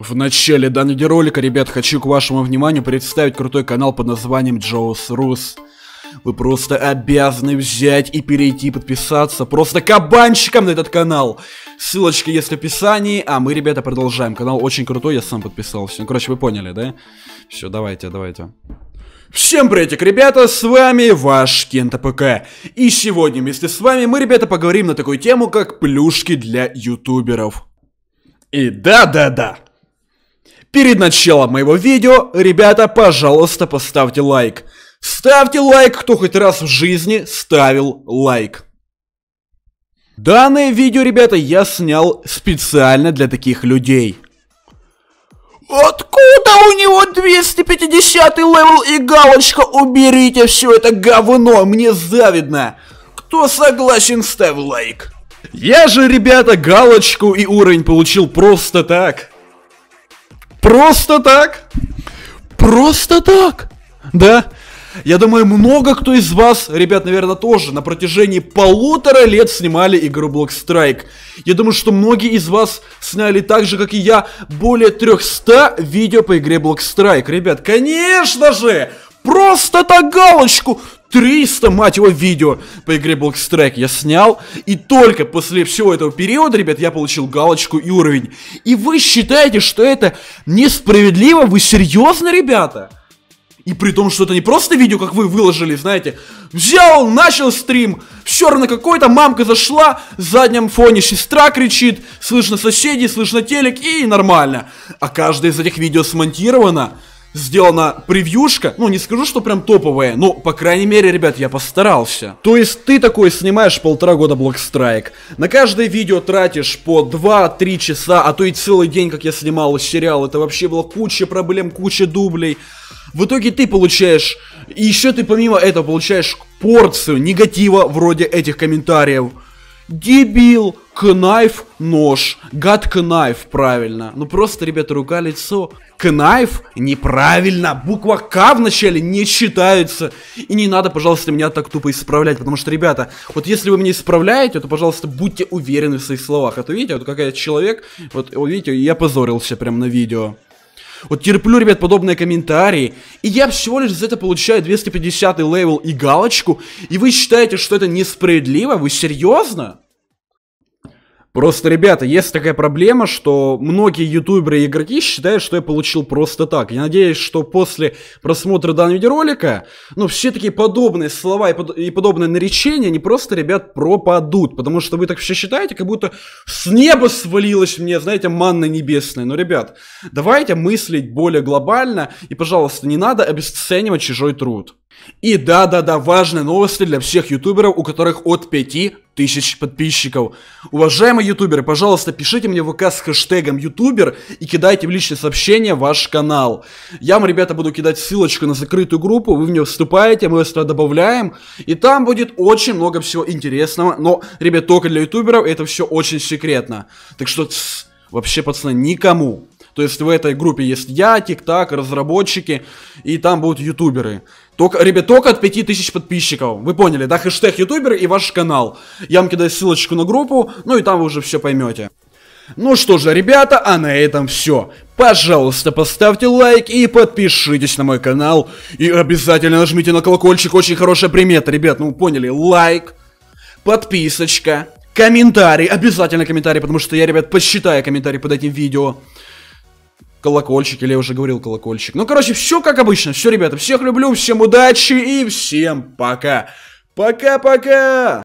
В начале данного видеоролика, ребят, хочу к вашему вниманию представить крутой канал под названием Джоус Рус. Вы просто обязаны взять и перейти подписаться просто кабанчиком на этот канал. Ссылочка есть в описании, а мы, ребята, продолжаем. Канал очень крутой, я сам подписался. Ну, короче, вы поняли, да? Все, давайте, давайте. Всем приветик, ребята, с вами ваш Кента ПК. И сегодня вместе с вами мы, ребята, поговорим на такую тему, как плюшки для ютуберов. И да-да-да, Перед началом моего видео, ребята, пожалуйста, поставьте лайк. Ставьте лайк, кто хоть раз в жизни ставил лайк. Данное видео, ребята, я снял специально для таких людей. Откуда у него 250 level и галочка? Уберите все это говно, мне завидно. Кто согласен, ставь лайк. Я же, ребята, галочку и уровень получил просто так. Просто так? Просто так? Да? Я думаю, много кто из вас, ребят, наверное, тоже на протяжении полутора лет снимали игру Block Strike. Я думаю, что многие из вас сняли так же, как и я, более 300 видео по игре Block Strike. Ребят, конечно же! Просто так галочку! 300, мать его, видео по игре Block Strike я снял, и только после всего этого периода, ребят, я получил галочку и уровень. И вы считаете, что это несправедливо? Вы серьезно, ребята? И при том, что это не просто видео, как вы выложили, знаете, взял, начал стрим, все равно какой-то мамка зашла, в заднем фоне сестра кричит, слышно соседей, слышно телек и нормально. А каждое из этих видео смонтировано, сделана превьюшка, ну не скажу, что прям топовая, но по крайней мере, ребят, я постарался. То есть ты такой снимаешь полтора года Блокстрайк, на каждое видео тратишь по 2-3 часа, а то и целый день, как я снимал сериал, это вообще было куча проблем, куча дублей. В итоге ты получаешь, и еще ты помимо этого получаешь порцию негатива вроде этих комментариев. Дебил, кнайф, нож, гад кнайф, правильно. Ну просто, ребята, рука-лицо. Knife неправильно, буква К в начале не читается. И не надо, пожалуйста, меня так тупо исправлять, потому что, ребята, вот если вы меня исправляете, то, пожалуйста, будьте уверены в своих словах. А то, видите, вот какая человек, вот, видите, я позорился прям на видео. Вот терплю, ребят, подобные комментарии. И я всего лишь за это получаю 250 level и галочку. И вы считаете, что это несправедливо? Вы серьезно? Просто, ребята, есть такая проблема, что многие ютуберы и игроки считают, что я получил просто так. Я надеюсь, что после просмотра данного видеоролика, ну, все такие подобные слова и, под, и подобные наречения, не просто, ребят, пропадут. Потому что вы так все считаете, как будто с неба свалилось мне, знаете, манна небесная. Но, ребят, давайте мыслить более глобально. И, пожалуйста, не надо обесценивать чужой труд. И да-да-да, важные новости для всех ютуберов, у которых от 5000 подписчиков. Уважаемые ютуберы, пожалуйста, пишите мне в ВК с хэштегом ютубер и кидайте в личные сообщения ваш канал. Я вам, ребята, буду кидать ссылочку на закрытую группу, вы в нее вступаете, мы вас туда добавляем, и там будет очень много всего интересного. Но, ребят, только для ютуберов это все очень секретно. Так что, тс, вообще, пацаны, никому то есть в этой группе есть я, ТикТак, разработчики, и там будут ютуберы. Только, ребят, только от 5000 подписчиков. Вы поняли, да? Хэштег ютубер и ваш канал. Я вам кидаю ссылочку на группу, ну и там вы уже все поймете. Ну что же, ребята, а на этом все. Пожалуйста, поставьте лайк и подпишитесь на мой канал. И обязательно нажмите на колокольчик, очень хорошая примета, ребят, ну поняли, лайк, подписочка, комментарий, обязательно комментарий, потому что я, ребят, посчитаю комментарий под этим видео колокольчик, или я уже говорил колокольчик. Ну, короче, все как обычно. Все, ребята, всех люблю, всем удачи и всем пока. Пока-пока!